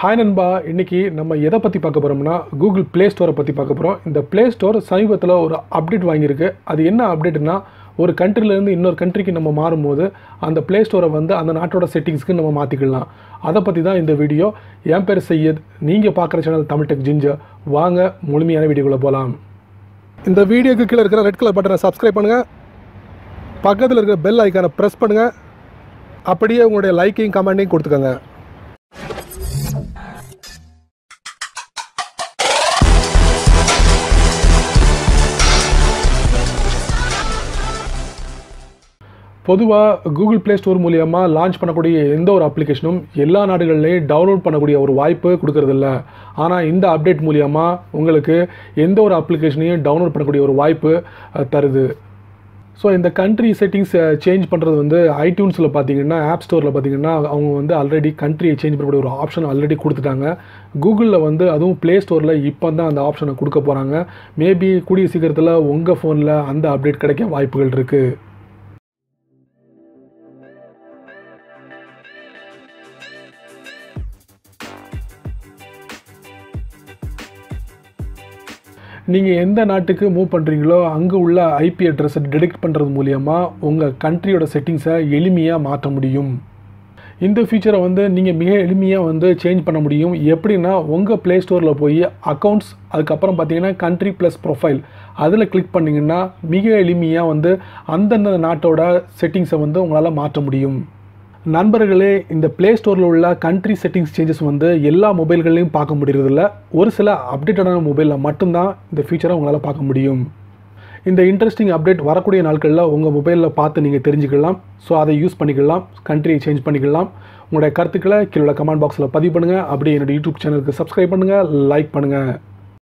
Hi நண்பா இன்னைக்கு நம்ம எதை பற்றி பார்க்க போகிறோம்னா கூகுள் ப்ளே ஸ்டோரை பற்றி பார்க்க போகிறோம் இந்த ப்ளே ஸ்டோர் சமீபத்தில் ஒரு அப்டேட் வாங்கியிருக்கு. அது என்ன அப்டேட்னா ஒரு கண்ட்ரிலேருந்து இன்னொரு கண்ட்ரிக்கு நம்ம மாறும்போது அந்த ப்ளே ஸ்டோரை வந்து அந்த நாட்டோட செட்டிங்ஸ்க்கு நம்ம மாற்றிக்கலாம் அதை பற்றி தான் இந்த வீடியோ. என் பேர் சையத். நீங்கள் பார்க்குற சேனல் தமிழ் டெக் ஜிஞ்சர் வாங்க முழுமையான வீடியோக்குள்ளே போகலாம் இந்த வீடியோக்கு கீழே இருக்கிற ரெட் கலர் பட்டனை சப்ஸ்கிரைப் பண்ணுங்கள் பக்கத்தில் இருக்கிற பெல் ஐக்கானை ப்ரெஸ் பண்ணுங்கள் அப்படியே உங்களுடைய லைக்கையும் கமெண்ட்டையும் கொடுத்துக்கோங்க. பொதுவாக கூகுள் ப்ளே ஸ்டோர் மூலியமாக லான்ச் பண்ணக்கூடிய எந்த ஒரு அப்ளிகேஷனும் எல்லா நாடுகள்லையும் டவுன்லோட் பண்ணக்கூடிய ஒரு வாய்ப்பு கொடுக்கறதில்ல. ஆனால் இந்த அப்டேட் மூலியமாக உங்களுக்கு எந்த ஒரு அப்ளிகேஷனையும் டவுன்லோட் பண்ணக்கூடிய ஒரு வாய்ப்பு தருது. ஸோ இந்த கண்ட்ரி செட்டிங்ஸ் சேஞ்ச் பண்ணுறது வந்து ஐடியூன்ஸில் பார்த்தீங்கன்னா ஆப் ஸ்டோரில் பார்த்தீங்கன்னா அவங்க வந்து ஆல்ரெடி கண்ட்ரியை சேஞ்ச் பண்ணக்கூடிய ஒரு ஆப்ஷன் ஆல்ரெடி கொடுத்துட்டாங்க. கூகுளில் வந்து அதுவும் ப்ளே ஸ்டோரில் இப்போ தான் அந்த ஆப்ஷனை கொடுக்க போகிறாங்க மேபி கூடிய சீக்கிரத்தில் உங்கள் ஃபோனில் அந்த அப்டேட் கிடைக்க வாய்ப்புகள் இருக்குது நீங்கள் எந்த நாட்டுக்கு மூவ் பண்ணுறீங்களோ அங்கே உள்ள ஐபி அட்ரஸை டிடெக்ட் பண்ணுறது மூலியமாக உங்கள் கண்ட்ரியோட செட்டிங்ஸை எளிமையாக மாற்ற முடியும். இந்த ஃபீச்சரை வந்து நீங்கள் மிக எளிமையாக வந்து சேஞ்ச் பண்ண முடியும். எப்படின்னா உங்கள் ப்ளே ஸ்டோரில் போய் அக்கௌண்ட்ஸ் அதுக்கப்புறம் பார்த்தீங்கன்னா கண்ட்ரி ப்ளஸ் ப்ரொஃபைல் அதில் கிளிக் பண்ணிங்கன்னா மிக எளிமையாக வந்து அந்தந்த நாட்டோட செட்டிங்ஸை வந்து உங்களால் மாற்ற முடியும். நண்பர்களே இந்த ப்ளே ஸ்டோரில் உள்ள கண்ட்ரி செட்டிங்ஸ் சேஞ்சஸ் வந்து எல்லா மொபைல்கள்லையும் பார்க்க முடியறதில்ல. ஒரு சில அப்டேட்டடான மொபைலில் மட்டும்தான் இந்த ஃபீச்சரை உங்களால் பார்க்க முடியும். இந்த இன்ட்ரெஸ்டிங் அப்டேட் வரக்கூடிய நாட்களில் உங்கள் மொபைலில் பார்த்து நீங்கள் தெரிஞ்சுக்கலாம். ஸோ அதை யூஸ் பண்ணிக்கலாம். கண்ட்ரியை சேஞ்ச் பண்ணிக்கலாம். உங்களுடைய கருத்துக்களை கீழே கமெண்ட் பாக்ஸில் பதிவு பண்ணுங்கள் அப்படியே என்னோடய யூடியூப் சேனலுக்கு சப்ஸ்கிரைப் பண்ணுங்கள் லைக் பண்ணுங்கள்